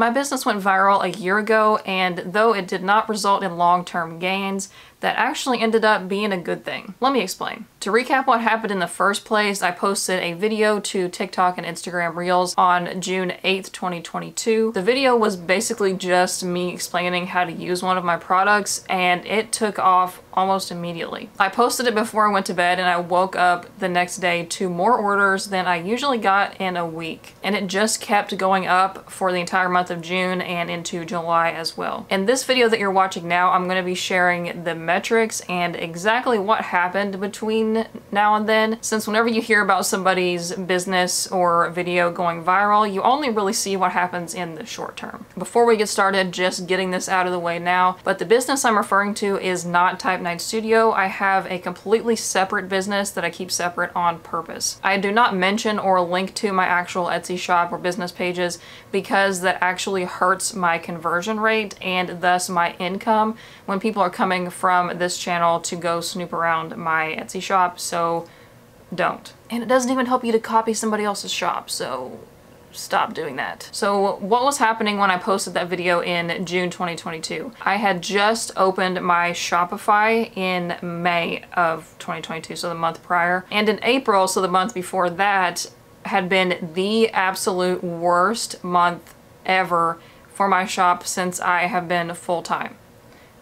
My business went viral a year ago and though it did not result in long-term gains, that actually ended up being a good thing. Let me explain. To recap what happened in the first place, I posted a video to TikTok and Instagram Reels on June 8th, 2022. The video was basically just me explaining how to use one of my products and it took off almost immediately. I posted it before I went to bed and I woke up the next day to more orders than I usually got in a week. And it just kept going up for the entire month of June and into July as well. In this video that you're watching now, I'm going to be sharing the metrics and exactly what happened between now and then. Since whenever you hear about somebody's business or video going viral, you only really see what happens in the short term. Before we get started, just getting this out of the way now, but the business I'm referring to is not Type 9 Studio. I have a completely separate business that I keep separate on purpose. I do not mention or link to my actual Etsy shop or business pages because that actually hurts my conversion rate and thus my income when people are coming from from this channel to go snoop around my Etsy shop, so don't. And it doesn't even help you to copy somebody else's shop, so stop doing that. So what was happening when I posted that video in June 2022? I had just opened my Shopify in May of 2022, so the month prior. And in April, so the month before that, had been the absolute worst month ever for my shop since I have been full-time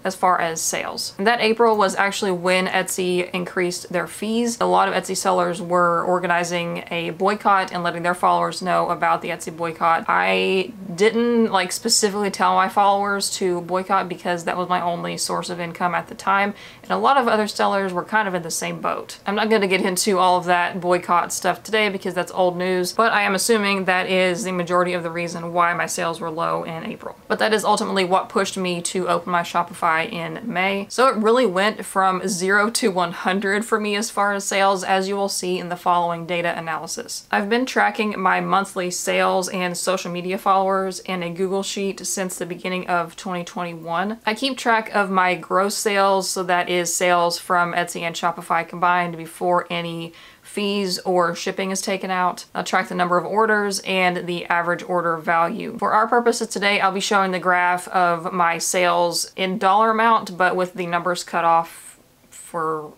as far as sales. And that April was actually when Etsy increased their fees. A lot of Etsy sellers were organizing a boycott and letting their followers know about the Etsy boycott. I didn't like specifically tell my followers to boycott because that was my only source of income at the time. And a lot of other sellers were kind of in the same boat. I'm not going to get into all of that boycott stuff today because that's old news, but I am assuming that is the majority of the reason why my sales were low in April. But that is ultimately what pushed me to open my Shopify in May. So it really went from 0 to 100 for me as far as sales, as you will see in the following data analysis. I've been tracking my monthly sales and social media followers in a Google Sheet since the beginning of 2021. I keep track of my gross sales, so that is sales from Etsy and Shopify combined before any fees or shipping is taken out. I'll track the number of orders and the average order value. For our purposes today, I'll be showing the graph of my sales in dollar amount, but with the numbers cut off for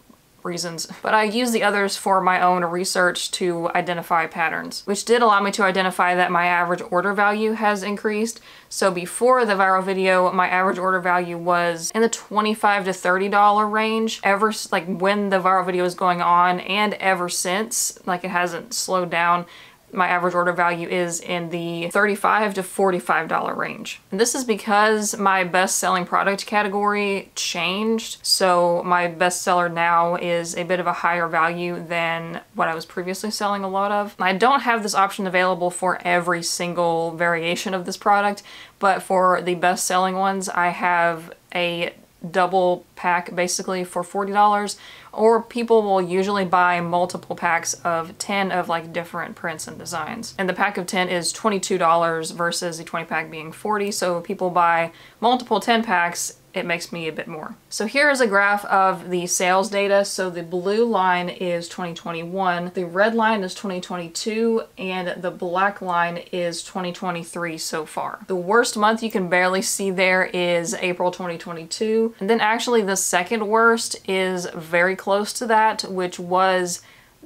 reasons, but I used the others for my own research to identify patterns, which did allow me to identify that my average order value has increased. So before the viral video, my average order value was in the 25 to $30 range ever like when the viral video was going on and ever since, like it hasn't slowed down my average order value is in the 35 to $45 range. And this is because my best selling product category changed. So my best seller now is a bit of a higher value than what I was previously selling a lot of. I don't have this option available for every single variation of this product, but for the best selling ones, I have a double pack basically for $40 or people will usually buy multiple packs of 10 of like different prints and designs. And the pack of 10 is $22 versus the 20 pack being 40 so people buy multiple 10 packs it makes me a bit more. So here is a graph of the sales data. So the blue line is 2021, the red line is 2022, and the black line is 2023 so far. The worst month you can barely see there is April 2022. And then actually the second worst is very close to that, which was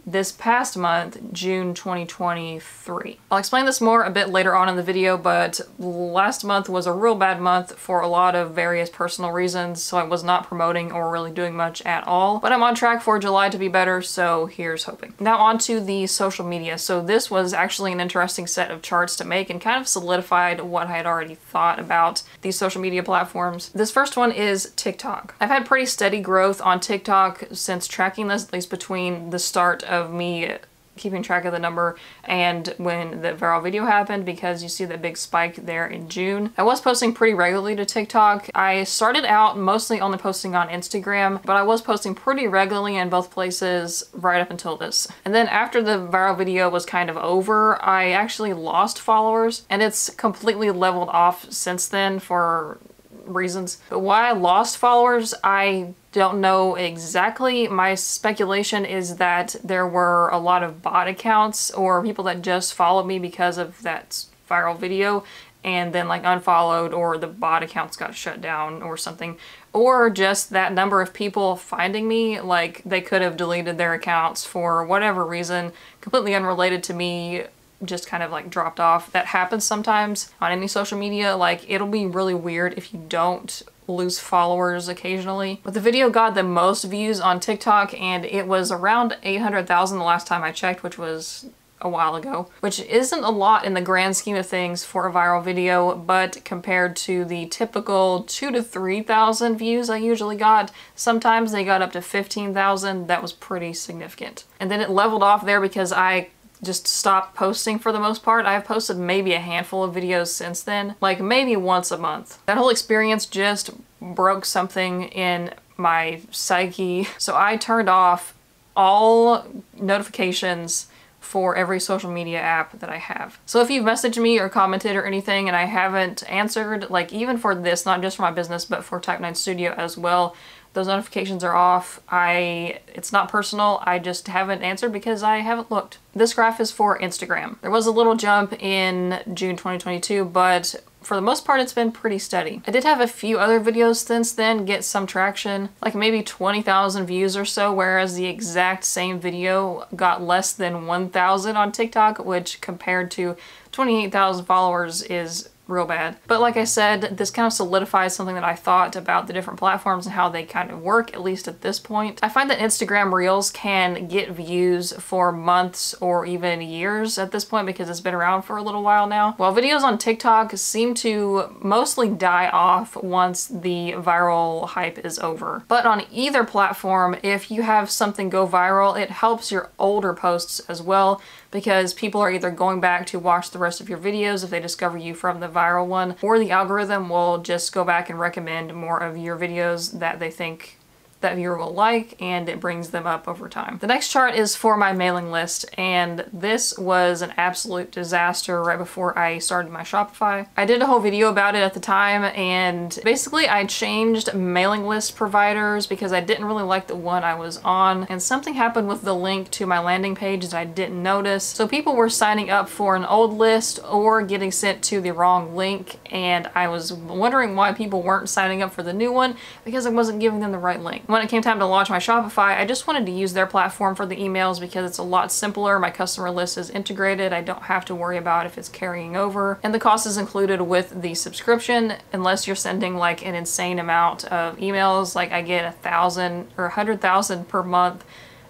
this past month, June 2023. I'll explain this more a bit later on in the video, but last month was a real bad month for a lot of various personal reasons, so I was not promoting or really doing much at all. But I'm on track for July to be better, so here's hoping. Now on to the social media. So this was actually an interesting set of charts to make and kind of solidified what I had already thought about these social media platforms. This first one is TikTok. I've had pretty steady growth on TikTok since tracking this, at least between the start of me keeping track of the number and when the viral video happened because you see that big spike there in June. I was posting pretty regularly to TikTok. I started out mostly only posting on Instagram, but I was posting pretty regularly in both places right up until this. And then after the viral video was kind of over, I actually lost followers and it's completely leveled off since then for reasons. But why I lost followers, I don't know exactly. My speculation is that there were a lot of bot accounts or people that just followed me because of that viral video and then like unfollowed or the bot accounts got shut down or something. Or just that number of people finding me like they could have deleted their accounts for whatever reason completely unrelated to me just kind of like dropped off. That happens sometimes on any social media. Like it'll be really weird if you don't lose followers occasionally. But the video got the most views on TikTok and it was around 800,000 the last time I checked, which was a while ago, which isn't a lot in the grand scheme of things for a viral video, but compared to the typical two to 3,000 views I usually got, sometimes they got up to 15,000. That was pretty significant. And then it leveled off there because I just stopped posting for the most part. I've posted maybe a handful of videos since then, like maybe once a month. That whole experience just broke something in my psyche. So I turned off all notifications for every social media app that I have. So if you've messaged me or commented or anything and I haven't answered, like even for this, not just for my business, but for Type 9 Studio as well, those notifications are off. I It's not personal, I just haven't answered because I haven't looked. This graph is for Instagram. There was a little jump in June 2022, but for the most part, it's been pretty steady. I did have a few other videos since then get some traction, like maybe 20,000 views or so, whereas the exact same video got less than 1,000 on TikTok, which compared to 28,000 followers is real bad. But like I said, this kind of solidifies something that I thought about the different platforms and how they kind of work, at least at this point. I find that Instagram Reels can get views for months or even years at this point because it's been around for a little while now. While videos on TikTok seem to mostly die off once the viral hype is over. But on either platform, if you have something go viral, it helps your older posts as well because people are either going back to watch the rest of your videos if they discover you from the viral one, or the algorithm will just go back and recommend more of your videos that they think that viewer will like and it brings them up over time. The next chart is for my mailing list and this was an absolute disaster right before I started my Shopify. I did a whole video about it at the time and basically I changed mailing list providers because I didn't really like the one I was on and something happened with the link to my landing page that I didn't notice. So people were signing up for an old list or getting sent to the wrong link and I was wondering why people weren't signing up for the new one because I wasn't giving them the right link when it came time to launch my Shopify, I just wanted to use their platform for the emails because it's a lot simpler. My customer list is integrated. I don't have to worry about if it's carrying over. And the cost is included with the subscription unless you're sending like an insane amount of emails. Like I get a thousand or a hundred thousand per month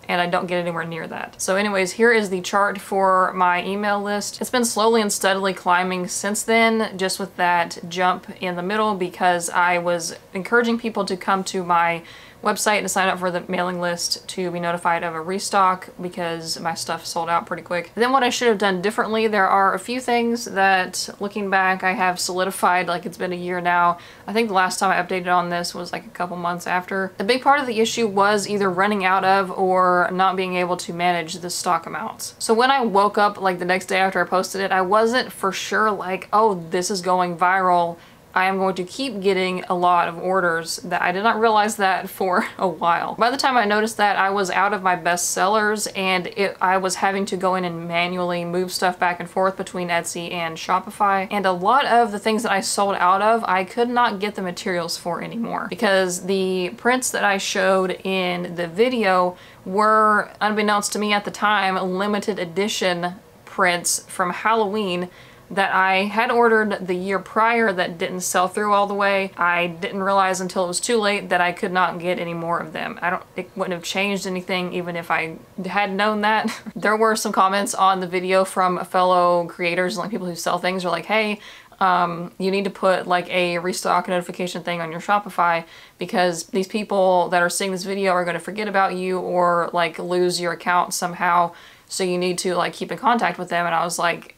and I don't get anywhere near that. So anyways, here is the chart for my email list. It's been slowly and steadily climbing since then, just with that jump in the middle because I was encouraging people to come to my website and sign up for the mailing list to be notified of a restock because my stuff sold out pretty quick. then what I should have done differently, there are a few things that looking back I have solidified like it's been a year now. I think the last time I updated on this was like a couple months after. A big part of the issue was either running out of or not being able to manage the stock amounts. So when I woke up like the next day after I posted it, I wasn't for sure like, oh, this is going viral I am going to keep getting a lot of orders that I did not realize that for a while. By the time I noticed that, I was out of my best sellers and it, I was having to go in and manually move stuff back and forth between Etsy and Shopify. And a lot of the things that I sold out of, I could not get the materials for anymore because the prints that I showed in the video were, unbeknownst to me at the time, limited edition prints from Halloween that I had ordered the year prior that didn't sell through all the way. I didn't realize until it was too late that I could not get any more of them. I don't, it wouldn't have changed anything even if I had known that. there were some comments on the video from fellow creators, like people who sell things are like, hey, um, you need to put like a restock notification thing on your Shopify because these people that are seeing this video are going to forget about you or like lose your account somehow. So you need to like keep in contact with them. And I was like,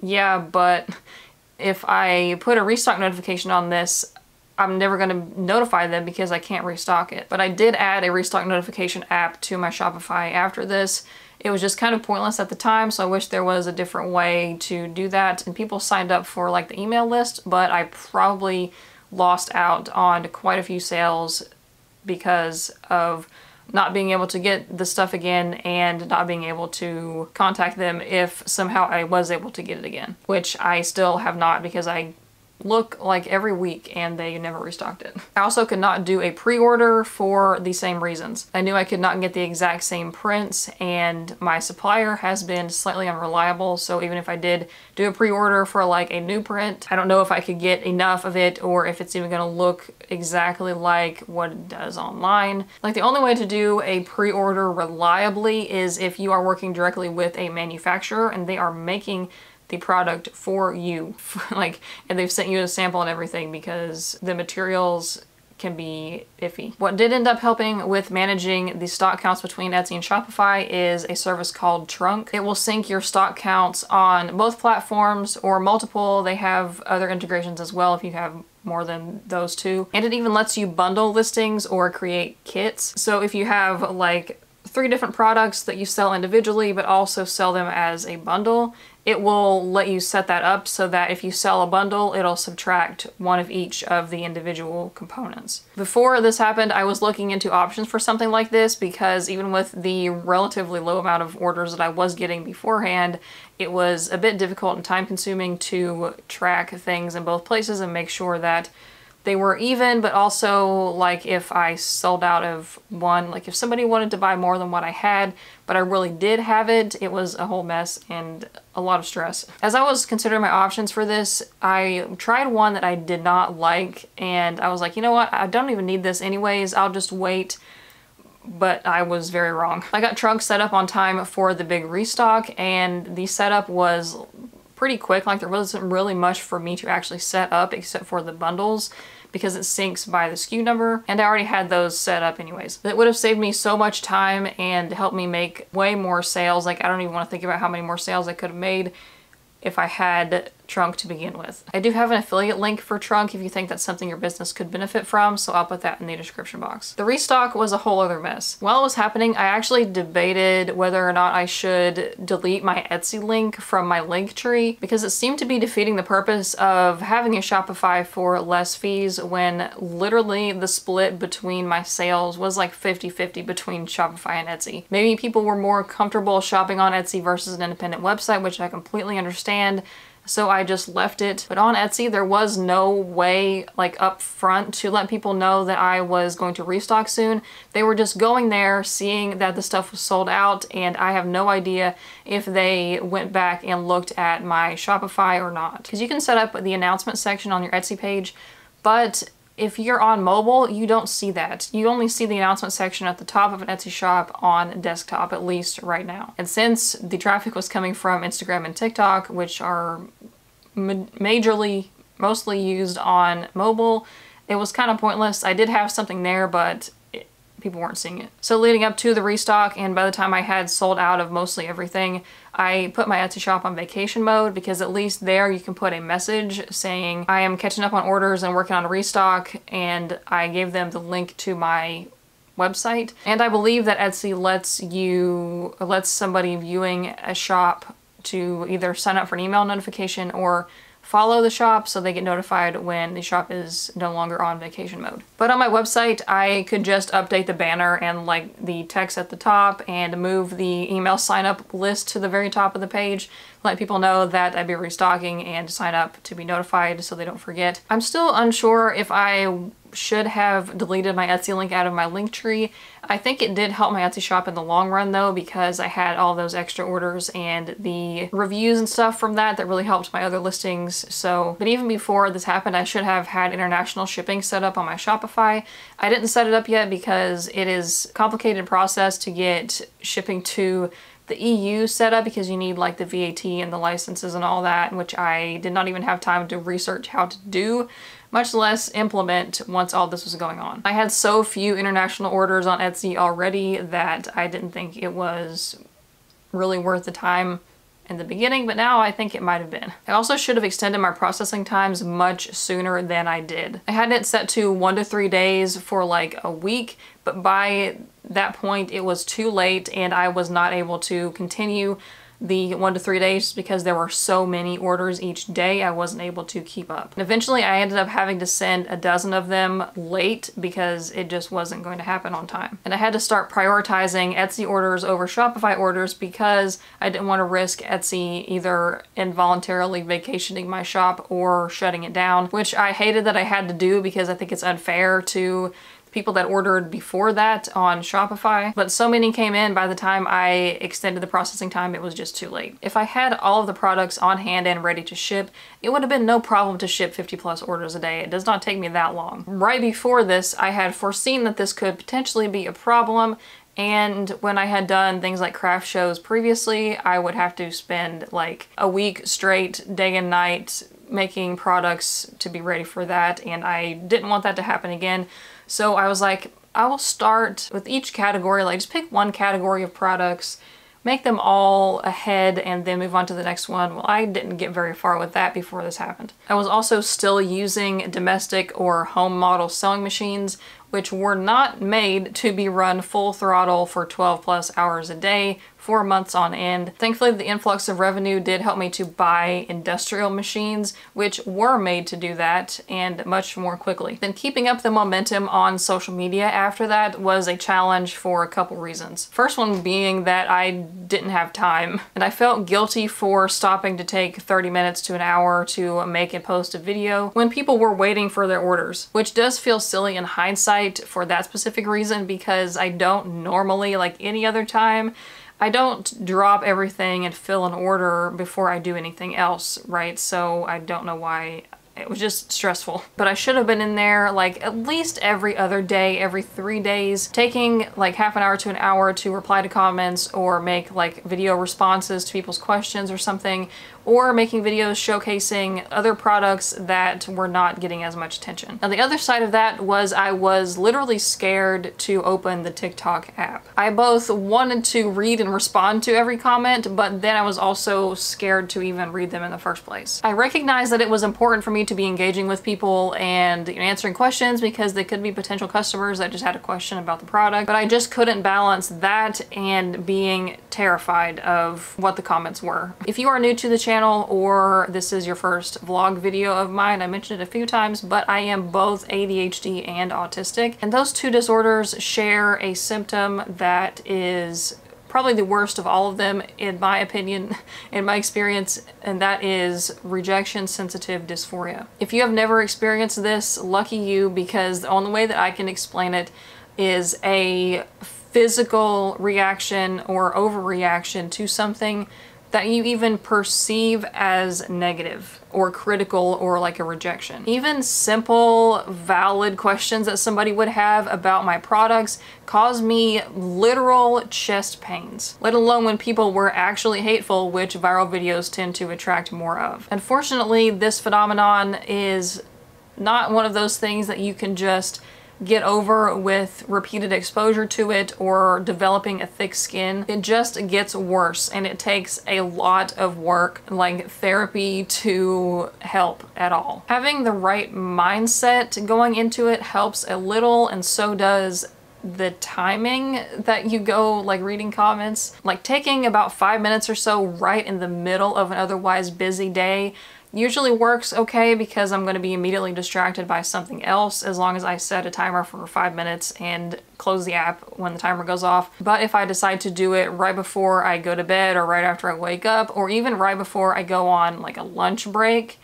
yeah, but if I put a restock notification on this, I'm never going to notify them because I can't restock it. But I did add a restock notification app to my Shopify after this. It was just kind of pointless at the time, so I wish there was a different way to do that. And people signed up for like the email list, but I probably lost out on quite a few sales because of not being able to get the stuff again and not being able to contact them if somehow I was able to get it again, which I still have not because I look like every week and they never restocked it. I also could not do a pre-order for the same reasons. I knew I could not get the exact same prints and my supplier has been slightly unreliable so even if I did do a pre-order for like a new print, I don't know if I could get enough of it or if it's even gonna look exactly like what it does online. Like the only way to do a pre-order reliably is if you are working directly with a manufacturer and they are making the product for you. like, and they've sent you a sample and everything because the materials can be iffy. What did end up helping with managing the stock counts between Etsy and Shopify is a service called Trunk. It will sync your stock counts on both platforms or multiple. They have other integrations as well if you have more than those two. And it even lets you bundle listings or create kits. So if you have like three different products that you sell individually but also sell them as a bundle, it will let you set that up so that if you sell a bundle, it'll subtract one of each of the individual components. Before this happened, I was looking into options for something like this because even with the relatively low amount of orders that I was getting beforehand, it was a bit difficult and time consuming to track things in both places and make sure that they were even, but also like if I sold out of one, like if somebody wanted to buy more than what I had, but I really did have it, it was a whole mess and a lot of stress. As I was considering my options for this, I tried one that I did not like and I was like, you know what, I don't even need this anyways, I'll just wait but I was very wrong. I got Trunk set up on time for the big restock and the setup was pretty quick. Like there wasn't really much for me to actually set up except for the bundles because it syncs by the SKU number and I already had those set up anyways. It would have saved me so much time and helped me make way more sales. Like I don't even want to think about how many more sales I could have made if I had Trunk to begin with. I do have an affiliate link for Trunk if you think that's something your business could benefit from, so I'll put that in the description box. The restock was a whole other mess. While it was happening, I actually debated whether or not I should delete my Etsy link from my Linktree because it seemed to be defeating the purpose of having a Shopify for less fees when literally the split between my sales was like 50-50 between Shopify and Etsy. Maybe people were more comfortable shopping on Etsy versus an independent website, which I completely understand so I just left it. But on Etsy, there was no way like up front to let people know that I was going to restock soon. They were just going there, seeing that the stuff was sold out, and I have no idea if they went back and looked at my Shopify or not. Because you can set up the announcement section on your Etsy page, but if you're on mobile, you don't see that. You only see the announcement section at the top of an Etsy shop on desktop, at least right now. And since the traffic was coming from Instagram and TikTok, which are majorly, mostly used on mobile, it was kind of pointless. I did have something there, but people weren't seeing it. So leading up to the restock and by the time I had sold out of mostly everything, I put my Etsy shop on vacation mode because at least there you can put a message saying I am catching up on orders and working on a restock and I gave them the link to my website. And I believe that Etsy lets you, lets somebody viewing a shop to either sign up for an email notification or follow the shop so they get notified when the shop is no longer on vacation mode. But on my website, I could just update the banner and like the text at the top and move the email sign up list to the very top of the page, let people know that I'd be restocking and sign up to be notified so they don't forget. I'm still unsure if I should have deleted my Etsy link out of my Linktree. I think it did help my Etsy shop in the long run though because I had all those extra orders and the reviews and stuff from that that really helped my other listings. So, but even before this happened, I should have had international shipping set up on my Shopify. I didn't set it up yet because it is complicated process to get shipping to the EU set up because you need like the VAT and the licenses and all that, which I did not even have time to research how to do much less implement once all this was going on. I had so few international orders on Etsy already that I didn't think it was really worth the time in the beginning, but now I think it might have been. I also should have extended my processing times much sooner than I did. I had it set to one to three days for like a week, but by that point it was too late and I was not able to continue the one to three days because there were so many orders each day I wasn't able to keep up. And eventually I ended up having to send a dozen of them late because it just wasn't going to happen on time. And I had to start prioritizing Etsy orders over Shopify orders because I didn't want to risk Etsy either involuntarily vacationing my shop or shutting it down, which I hated that I had to do because I think it's unfair to people that ordered before that on Shopify, but so many came in by the time I extended the processing time, it was just too late. If I had all of the products on hand and ready to ship, it would have been no problem to ship 50 plus orders a day. It does not take me that long. Right before this, I had foreseen that this could potentially be a problem and when I had done things like craft shows previously, I would have to spend like a week straight, day and night, making products to be ready for that. And I didn't want that to happen again. So I was like, I will start with each category, like just pick one category of products, make them all ahead and then move on to the next one. Well, I didn't get very far with that before this happened. I was also still using domestic or home model sewing machines, which were not made to be run full throttle for 12 plus hours a day for months on end. Thankfully, the influx of revenue did help me to buy industrial machines, which were made to do that and much more quickly. Then keeping up the momentum on social media after that was a challenge for a couple reasons. First one being that I didn't have time and I felt guilty for stopping to take 30 minutes to an hour to make and post a video when people were waiting for their orders, which does feel silly in hindsight for that specific reason because I don't normally, like any other time, I don't drop everything and fill an order before I do anything else, right? So I don't know why it was just stressful. But I should have been in there like at least every other day, every three days, taking like half an hour to an hour to reply to comments or make like video responses to people's questions or something, or making videos showcasing other products that were not getting as much attention. Now the other side of that was I was literally scared to open the TikTok app. I both wanted to read and respond to every comment, but then I was also scared to even read them in the first place. I recognized that it was important for me to be engaging with people and you know, answering questions because they could be potential customers that just had a question about the product, but I just couldn't balance that and being terrified of what the comments were. If you are new to the channel, channel or this is your first vlog video of mine. I mentioned it a few times, but I am both ADHD and autistic. And those two disorders share a symptom that is probably the worst of all of them in my opinion, in my experience, and that is rejection sensitive dysphoria. If you have never experienced this, lucky you because the only way that I can explain it is a physical reaction or overreaction to something that you even perceive as negative or critical or like a rejection. Even simple, valid questions that somebody would have about my products cause me literal chest pains, let alone when people were actually hateful, which viral videos tend to attract more of. Unfortunately, this phenomenon is not one of those things that you can just get over with repeated exposure to it or developing a thick skin. It just gets worse and it takes a lot of work like therapy to help at all. Having the right mindset going into it helps a little and so does the timing that you go like reading comments. Like taking about five minutes or so right in the middle of an otherwise busy day usually works okay because I'm going to be immediately distracted by something else as long as I set a timer for five minutes and close the app when the timer goes off. But if I decide to do it right before I go to bed or right after I wake up or even right before I go on like a lunch break,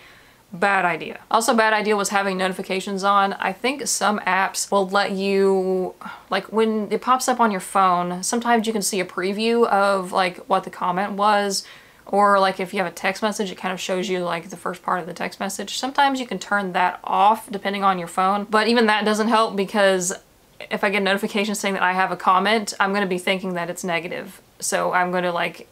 bad idea. Also bad idea was having notifications on. I think some apps will let you, like when it pops up on your phone, sometimes you can see a preview of like what the comment was or like if you have a text message, it kind of shows you like the first part of the text message. Sometimes you can turn that off depending on your phone, but even that doesn't help because if I get a notification saying that I have a comment, I'm going to be thinking that it's negative. So I'm going to like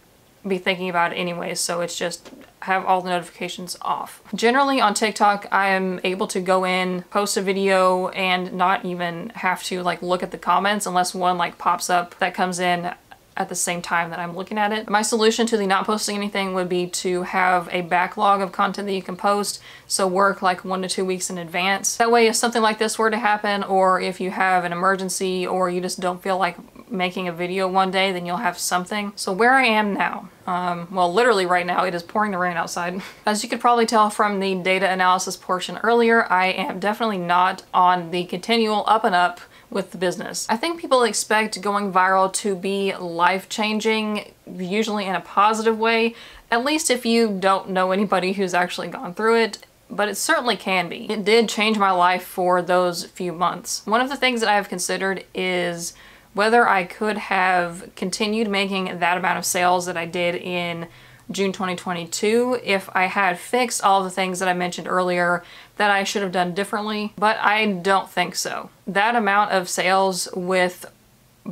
be thinking about it anyways. So it's just have all the notifications off. Generally on TikTok, I am able to go in, post a video and not even have to like look at the comments unless one like pops up that comes in at the same time that I'm looking at it. My solution to the not posting anything would be to have a backlog of content that you can post, so work like one to two weeks in advance. That way if something like this were to happen or if you have an emergency or you just don't feel like making a video one day, then you'll have something. So where I am now, um, well, literally right now, it is pouring the rain outside. As you could probably tell from the data analysis portion earlier, I am definitely not on the continual up and up with the business. I think people expect going viral to be life-changing, usually in a positive way, at least if you don't know anybody who's actually gone through it but it certainly can be. It did change my life for those few months. One of the things that I have considered is whether I could have continued making that amount of sales that I did in June 2022 if I had fixed all the things that I mentioned earlier that I should have done differently, but I don't think so. That amount of sales with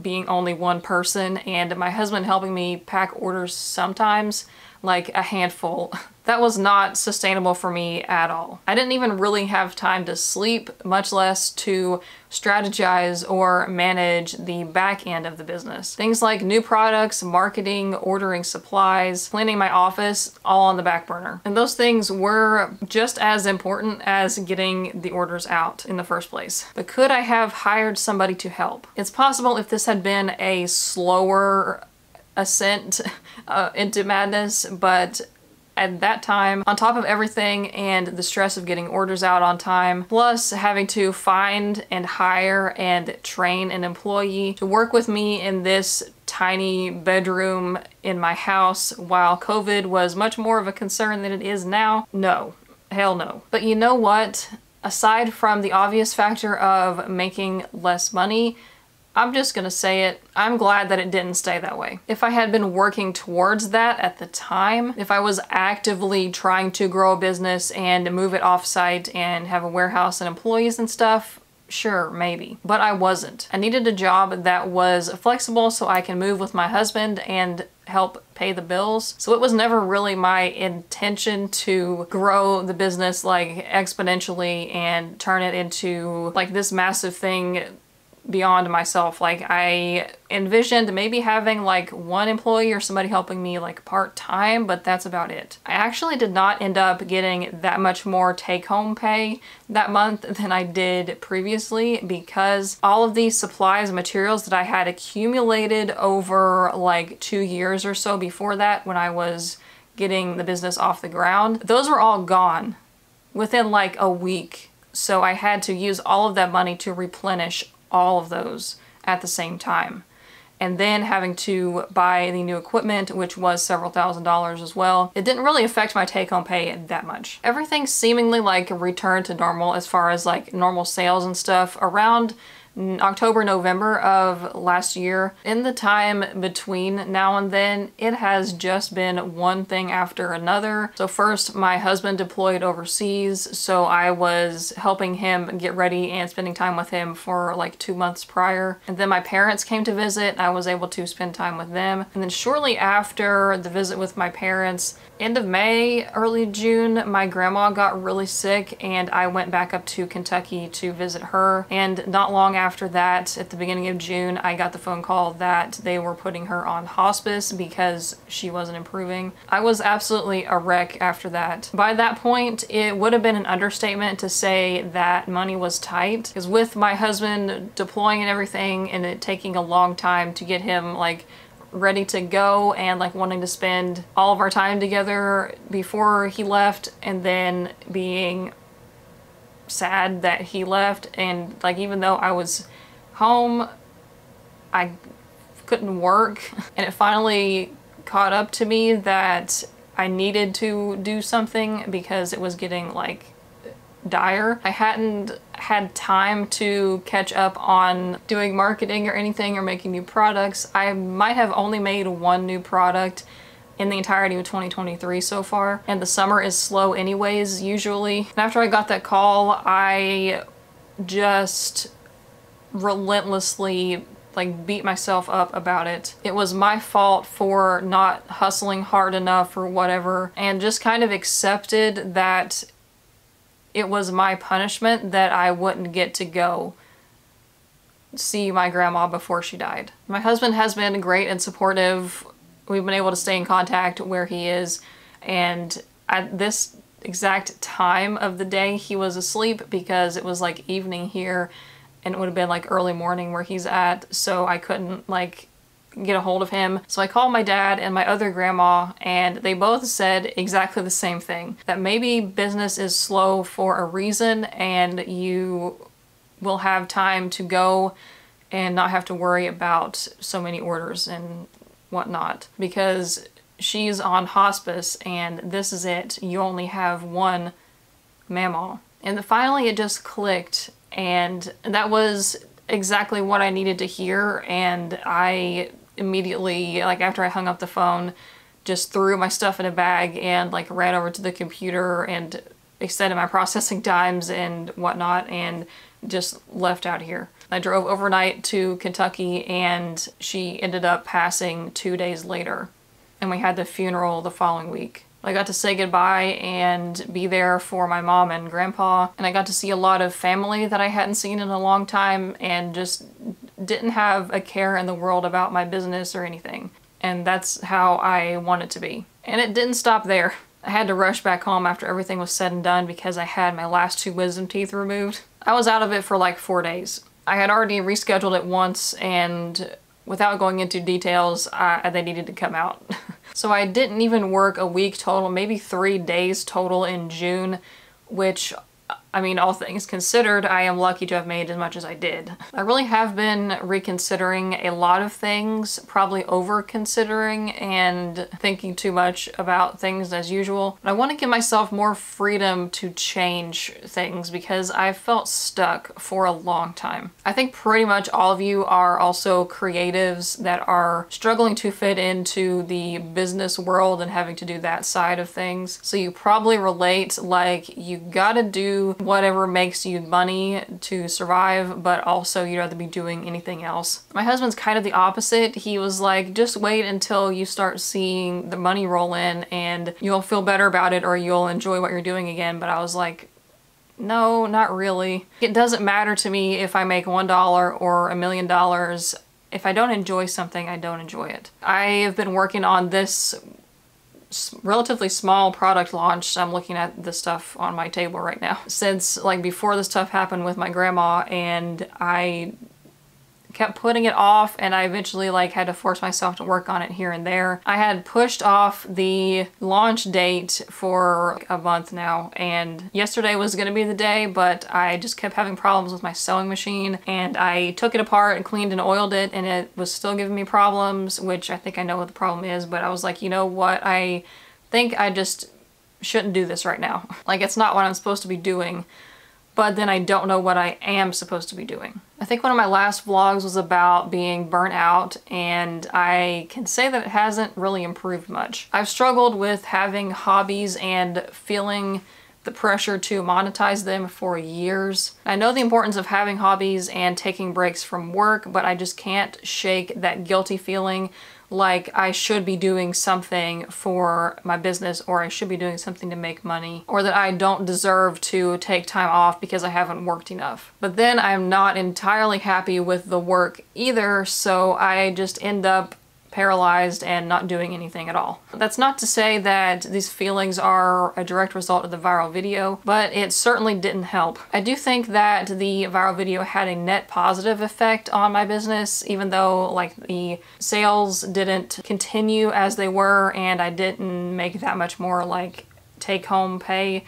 being only one person and my husband helping me pack orders sometimes, like a handful, that was not sustainable for me at all. I didn't even really have time to sleep, much less to strategize or manage the back end of the business. Things like new products, marketing, ordering supplies, planning my office, all on the back burner. And those things were just as important as getting the orders out in the first place. But could I have hired somebody to help? It's possible if this had been a slower ascent uh, into madness, but at that time, on top of everything and the stress of getting orders out on time, plus having to find and hire and train an employee to work with me in this tiny bedroom in my house while COVID was much more of a concern than it is now, no. Hell no. But you know what? Aside from the obvious factor of making less money, I'm just gonna say it, I'm glad that it didn't stay that way. If I had been working towards that at the time, if I was actively trying to grow a business and move it offsite and have a warehouse and employees and stuff, Sure, maybe. But I wasn't. I needed a job that was flexible so I can move with my husband and help pay the bills. So it was never really my intention to grow the business like exponentially and turn it into like this massive thing beyond myself. Like I envisioned maybe having like one employee or somebody helping me like part-time, but that's about it. I actually did not end up getting that much more take-home pay that month than I did previously because all of these supplies and materials that I had accumulated over like two years or so before that when I was getting the business off the ground, those were all gone within like a week. So I had to use all of that money to replenish all of those at the same time. And then having to buy the new equipment, which was several thousand dollars as well. It didn't really affect my take-home pay that much. Everything seemingly like returned to normal as far as like normal sales and stuff around October, November of last year. In the time between now and then, it has just been one thing after another. So first, my husband deployed overseas, so I was helping him get ready and spending time with him for like two months prior. And then my parents came to visit, I was able to spend time with them. And then shortly after the visit with my parents, end of May, early June, my grandma got really sick and I went back up to Kentucky to visit her. And not long after that, at the beginning of June, I got the phone call that they were putting her on hospice because she wasn't improving. I was absolutely a wreck after that. By that point, it would have been an understatement to say that money was tight because with my husband deploying and everything and it taking a long time to get him like ready to go and like wanting to spend all of our time together before he left and then being sad that he left and like even though I was home I couldn't work and it finally caught up to me that I needed to do something because it was getting like dire. I hadn't had time to catch up on doing marketing or anything or making new products. I might have only made one new product in the entirety of 2023 so far. And the summer is slow anyways, usually. And after I got that call, I just relentlessly like beat myself up about it. It was my fault for not hustling hard enough or whatever and just kind of accepted that it was my punishment that I wouldn't get to go see my grandma before she died. My husband has been great and supportive. We've been able to stay in contact where he is and at this exact time of the day he was asleep because it was like evening here and it would have been like early morning where he's at, so I couldn't like get a hold of him. So I called my dad and my other grandma, and they both said exactly the same thing that maybe business is slow for a reason, and you will have time to go and not have to worry about so many orders and whatnot because she's on hospice and this is it. You only have one mamaw. And finally it just clicked and that was exactly what I needed to hear and I immediately, like after I hung up the phone, just threw my stuff in a bag and like ran over to the computer and extended my processing times and whatnot and just left out here. I drove overnight to Kentucky and she ended up passing two days later and we had the funeral the following week. I got to say goodbye and be there for my mom and grandpa, and I got to see a lot of family that I hadn't seen in a long time and just didn't have a care in the world about my business or anything. And that's how I want it to be. And it didn't stop there. I had to rush back home after everything was said and done because I had my last two wisdom teeth removed. I was out of it for like four days. I had already rescheduled it once and without going into details, I, they needed to come out. so I didn't even work a week total, maybe three days total in June, which I mean, all things considered, I am lucky to have made as much as I did. I really have been reconsidering a lot of things, probably over considering and thinking too much about things as usual. But I want to give myself more freedom to change things because I felt stuck for a long time. I think pretty much all of you are also creatives that are struggling to fit into the business world and having to do that side of things. So you probably relate like you gotta do whatever makes you money to survive, but also you'd rather be doing anything else. My husband's kind of the opposite. He was like, just wait until you start seeing the money roll in and you'll feel better about it or you'll enjoy what you're doing again. But I was like, no, not really. It doesn't matter to me if I make $1 or a million dollars. If I don't enjoy something, I don't enjoy it. I have been working on this relatively small product launch. I'm looking at the stuff on my table right now. Since like before the stuff happened with my grandma and I kept putting it off and I eventually like had to force myself to work on it here and there. I had pushed off the launch date for a month now and yesterday was gonna be the day but I just kept having problems with my sewing machine and I took it apart and cleaned and oiled it and it was still giving me problems which I think I know what the problem is but I was like you know what I think I just shouldn't do this right now. Like it's not what I'm supposed to be doing but then I don't know what I am supposed to be doing. I think one of my last vlogs was about being burnt out and I can say that it hasn't really improved much. I've struggled with having hobbies and feeling the pressure to monetize them for years. I know the importance of having hobbies and taking breaks from work, but I just can't shake that guilty feeling like I should be doing something for my business or I should be doing something to make money or that I don't deserve to take time off because I haven't worked enough. But then I'm not entirely happy with the work either so I just end up paralyzed and not doing anything at all. That's not to say that these feelings are a direct result of the viral video, but it certainly didn't help. I do think that the viral video had a net positive effect on my business, even though like the sales didn't continue as they were and I didn't make that much more like take home pay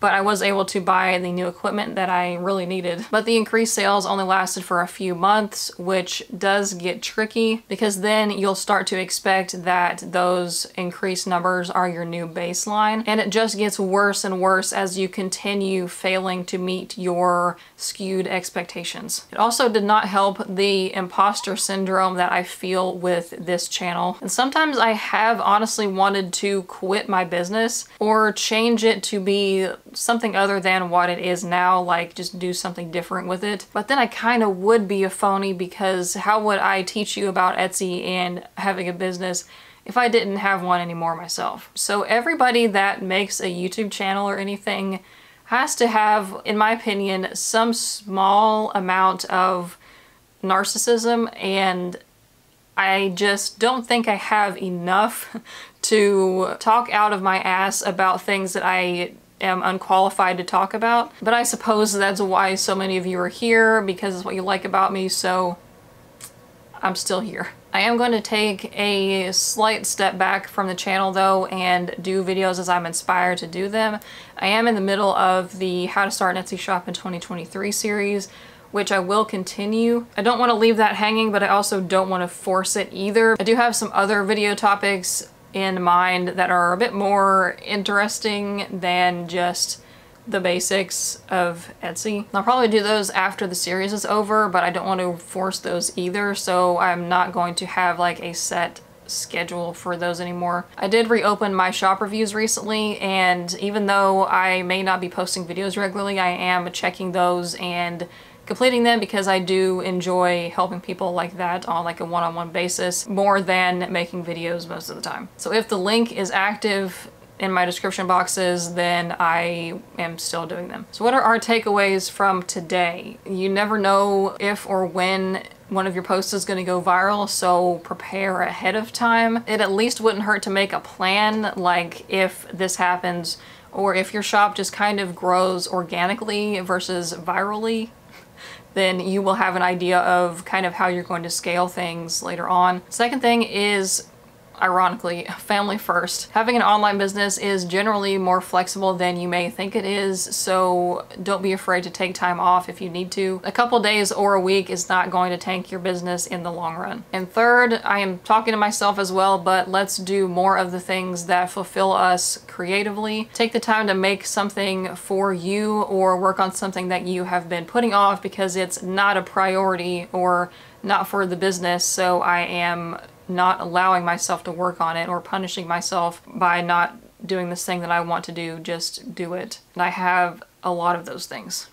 but I was able to buy the new equipment that I really needed. But the increased sales only lasted for a few months, which does get tricky because then you'll start to expect that those increased numbers are your new baseline. And it just gets worse and worse as you continue failing to meet your skewed expectations. It also did not help the imposter syndrome that I feel with this channel. And sometimes I have honestly wanted to quit my business or change it to be something other than what it is now, like just do something different with it. But then I kind of would be a phony because how would I teach you about Etsy and having a business if I didn't have one anymore myself? So everybody that makes a YouTube channel or anything has to have, in my opinion, some small amount of narcissism and I just don't think I have enough to talk out of my ass about things that I am unqualified to talk about. But I suppose that's why so many of you are here because it's what you like about me, so I'm still here. I am going to take a slight step back from the channel though and do videos as I'm inspired to do them. I am in the middle of the How to Start an Etsy Shop in 2023 series, which I will continue. I don't want to leave that hanging, but I also don't want to force it either. I do have some other video topics in mind that are a bit more interesting than just the basics of Etsy. I'll probably do those after the series is over, but I don't want to force those either, so I'm not going to have like a set schedule for those anymore. I did reopen my shop reviews recently and even though I may not be posting videos regularly, I am checking those and completing them because I do enjoy helping people like that on like a one-on-one -on -one basis more than making videos most of the time. So if the link is active in my description boxes, then I am still doing them. So what are our takeaways from today? You never know if or when one of your posts is going to go viral, so prepare ahead of time. It at least wouldn't hurt to make a plan, like if this happens, or if your shop just kind of grows organically versus virally, then you will have an idea of kind of how you're going to scale things later on. Second thing is ironically, family first. Having an online business is generally more flexible than you may think it is, so don't be afraid to take time off if you need to. A couple days or a week is not going to tank your business in the long run. And third, I am talking to myself as well, but let's do more of the things that fulfill us creatively. Take the time to make something for you or work on something that you have been putting off because it's not a priority or not for the business, so I am not allowing myself to work on it or punishing myself by not doing this thing that I want to do, just do it. And I have a lot of those things.